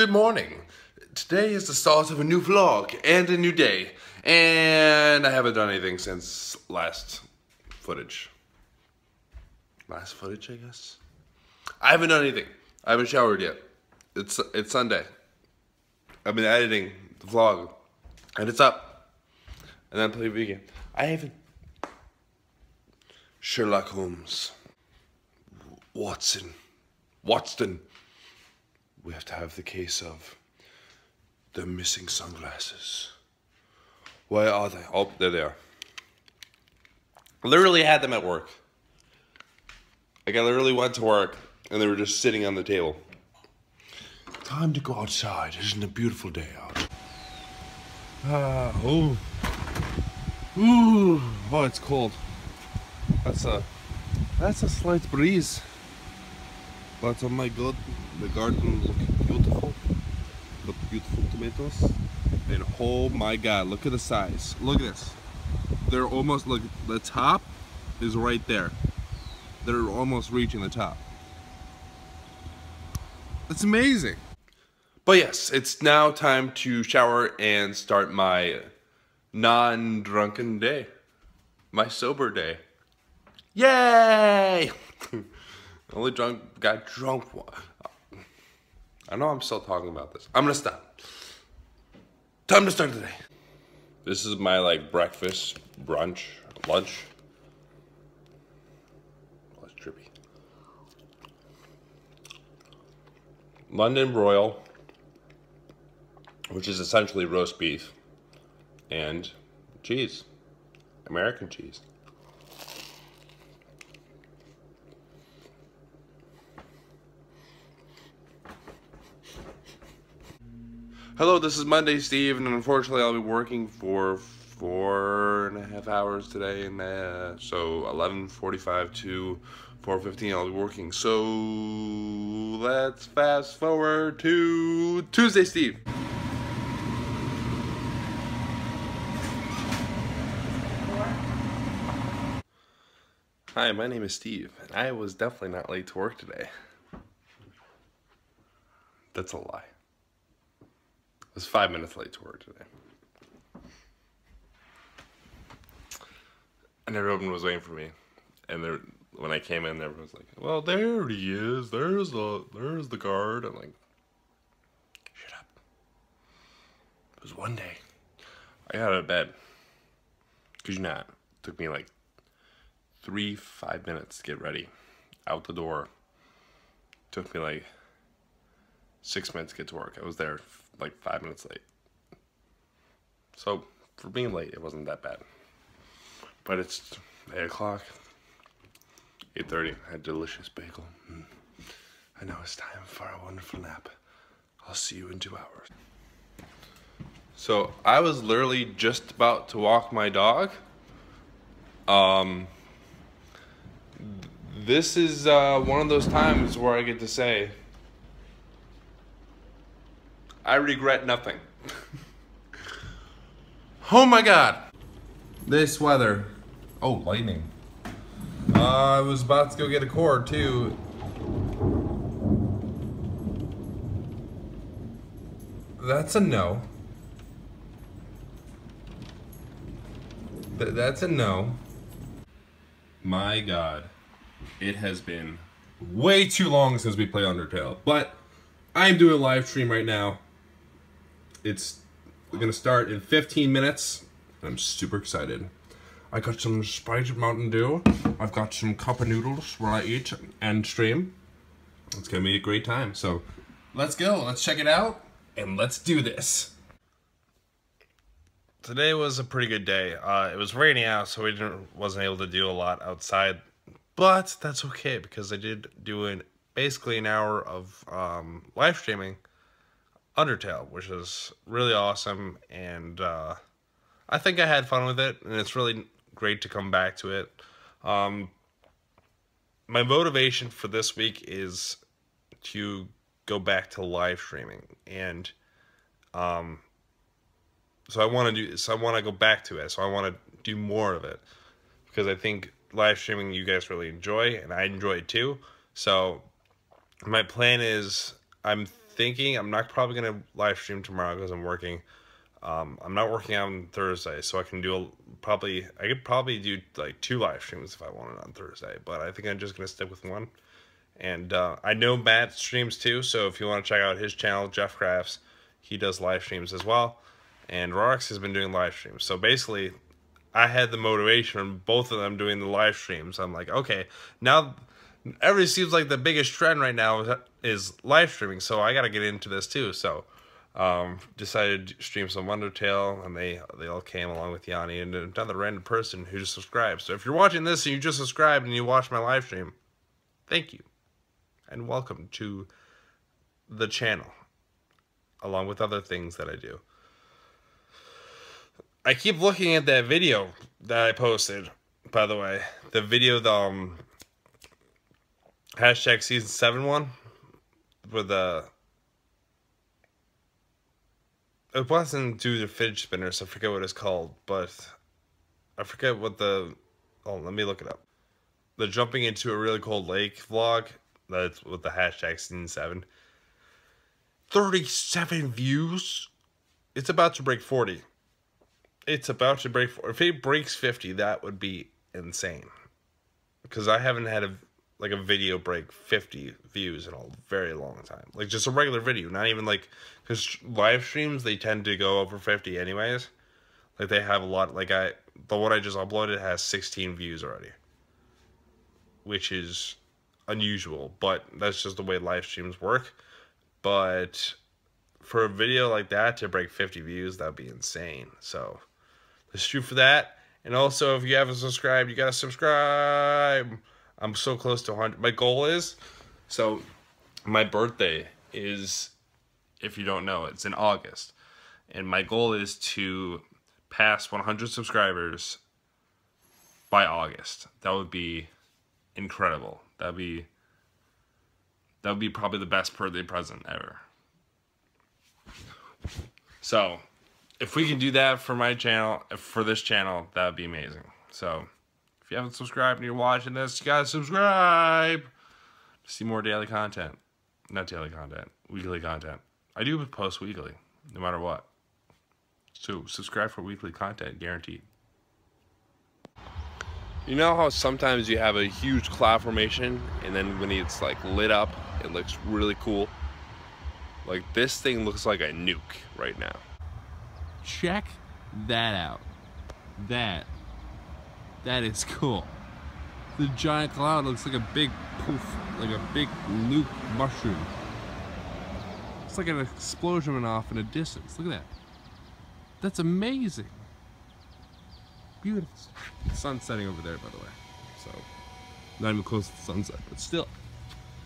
Good morning. Today is the start of a new vlog and a new day. And I haven't done anything since last footage. Last footage, I guess? I haven't done anything. I haven't showered yet. It's it's Sunday. I've been editing the vlog. And it's up. And then play video game. I haven't Sherlock Holmes. Watson. Watson. We have to have the case of the missing sunglasses. Where are they? Oh, there they are. Literally had them at work. Like I literally went to work and they were just sitting on the table. Time to go outside. Isn't a beautiful day out? Ah, oh. Ooh, oh, it's cold. That's a, that's a slight breeze. But oh my god, the garden look beautiful. Look beautiful tomatoes. And oh my god, look at the size. Look at this. They're almost like the top is right there. They're almost reaching the top. It's amazing. But yes, it's now time to shower and start my non-drunken day. My sober day. Yay! Only drunk, got drunk. I know I'm still talking about this. I'm gonna stop. Time to start the day. This is my like breakfast, brunch, lunch. Oh, that's trippy. London broil, which is essentially roast beef, and cheese, American cheese. Hello, this is Monday, Steve, and unfortunately, I'll be working for four and a half hours today, and uh, so 11:45 to 4:15, I'll be working. So let's fast forward to Tuesday, Steve. Hi, my name is Steve, and I was definitely not late to work today. That's a lie. Was five minutes late to work today. And everyone was waiting for me. And there, when I came in, everyone was like, well, there he is. There's the, there's the guard. I'm like, shut up. It was one day. I got out of bed. Cause you not. It took me like three, five minutes to get ready. Out the door. took me like six minutes to get to work. I was there like five minutes late. So for being late, it wasn't that bad. But it's eight o'clock. 8.30, I had a delicious bagel. Mm. I know it's time for a wonderful nap. I'll see you in two hours. So I was literally just about to walk my dog. Um, this is uh, one of those times where I get to say, I regret nothing. oh my god. This weather. Oh, lightning. Uh, I was about to go get a cord too. That's a no. Th that's a no. My god. It has been way too long since we played Undertale. But I'm doing a live stream right now. It's gonna start in 15 minutes. I'm super excited. I got some Sprite Mountain Dew. I've got some cup of noodles where I eat and stream. It's gonna be a great time. So let's go. Let's check it out and let's do this. Today was a pretty good day. Uh, it was raining out, so we didn't wasn't able to do a lot outside, but that's okay because I did do an basically an hour of um, live streaming Undertale, which is really awesome, and uh, I think I had fun with it, and it's really great to come back to it. Um, my motivation for this week is to go back to live streaming, and um, so I want to do. So I want to go back to it. So I want to do more of it because I think live streaming you guys really enjoy, and I enjoy it too. So my plan is I'm thinking I'm not probably gonna live stream tomorrow because I'm working. Um, I'm not working on Thursday, so I can do a, probably I could probably do like two live streams if I wanted on Thursday, but I think I'm just gonna stick with one. And uh, I know Matt streams too, so if you want to check out his channel, Jeff Crafts, he does live streams as well. And Rox has been doing live streams. So basically, I had the motivation from both of them doing the live streams. I'm like, okay, now everybody seems like the biggest trend right now is, live streaming, so I got to get into this too. So um, decided to stream some Undertale, and they they all came along with Yanni and another random person who just subscribed. So if you're watching this and you just subscribed and you watched my live stream, thank you, and welcome to the channel, along with other things that I do. I keep looking at that video that I posted, by the way. The video, the um, hashtag season 7 one, with the. It wasn't due to fidget spinners, I forget what it's called, but I forget what the. Oh, let me look it up. The jumping into a really cold lake vlog, that's with the hashtag season 7. 37 views? It's about to break 40 it's about to break. If it breaks fifty, that would be insane. Because I haven't had a like a video break fifty views in a very long time. Like just a regular video, not even like because live streams they tend to go over fifty anyways. Like they have a lot. Like I the one I just uploaded has sixteen views already, which is unusual. But that's just the way live streams work. But for a video like that to break 50 views, that'd be insane. So Let's shoot for that. And also, if you haven't subscribed, you gotta subscribe. I'm so close to 100. My goal is, so my birthday is, if you don't know, it's in August. And my goal is to pass 100 subscribers by August. That would be incredible. That'd be, that would be probably the best birthday present ever. So, if we can do that for my channel, for this channel, that would be amazing. So, if you haven't subscribed and you're watching this, you gotta subscribe to see more daily content. Not daily content, weekly content. I do post weekly, no matter what. So, subscribe for weekly content, guaranteed. You know how sometimes you have a huge cloud formation and then when it's like lit up, it looks really cool? Like this thing looks like a nuke right now. Check that out. That. That is cool. The giant cloud looks like a big poof, like a big nuke mushroom. It's like an explosion went off in a distance. Look at that. That's amazing. Beautiful. Sun setting over there, by the way. So, not even close to sunset, but still,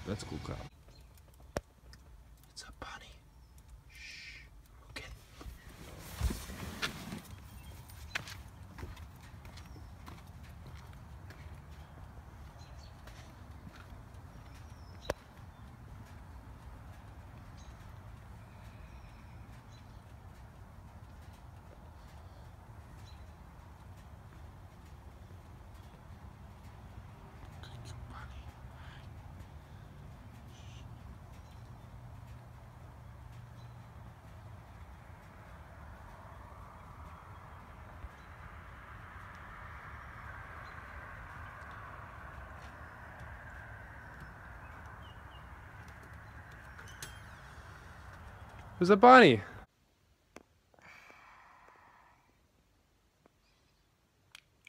that's cool cloud. There's a bunny.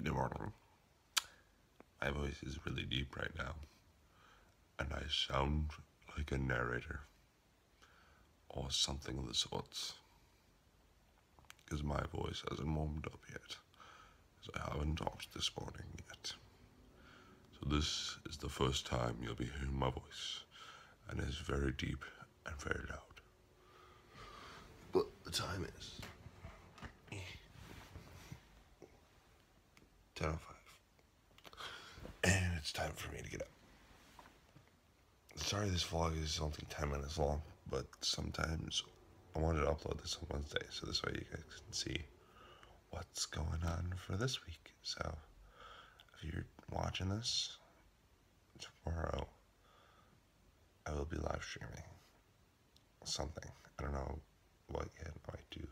Good morning. My voice is really deep right now, and I sound like a narrator or something of the sorts. Because my voice hasn't warmed up yet, as I haven't talked this morning yet. So this is the first time you'll be hearing my voice, and it's very deep and very loud the time is 10.05. And it's time for me to get up. Sorry this vlog is only 10 minutes long, but sometimes I wanted to upload this on Wednesday, so this way you guys can see what's going on for this week. So, if you're watching this tomorrow, I will be live streaming something. I don't know what yet. I might do.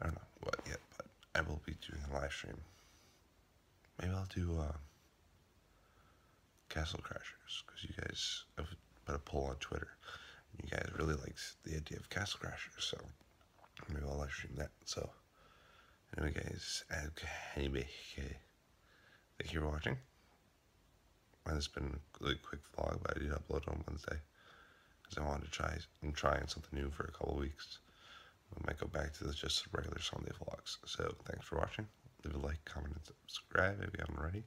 I don't know what yet, but I will be doing a live stream. Maybe I'll do uh, Castle Crashers because you guys have put a poll on Twitter. And you guys really liked the idea of Castle Crashers, so maybe I'll live stream that. So, anyway, guys, Okay. anyway, thank you for watching. And it's been a really quick vlog, but I did upload on Wednesday because I wanted to try. I'm trying something new for a couple weeks. I might go back to just regular Sunday vlogs. So thanks for watching. Leave a like, comment, and subscribe if you haven't already.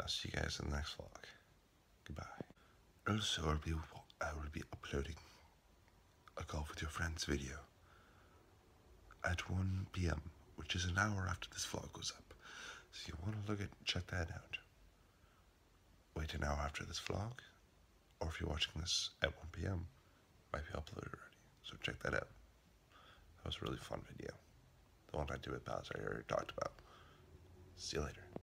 I'll see you guys in the next vlog. Goodbye. Also, I'll be I will be uploading a golf with your friends video at 1 p.m., which is an hour after this vlog goes up. So you want to look at check that out. Wait an hour after this vlog, or if you're watching this at 1 p.m., might be uploaded already. So check that out. That was a really fun video. The one I did with Bowser I already talked about. See you later.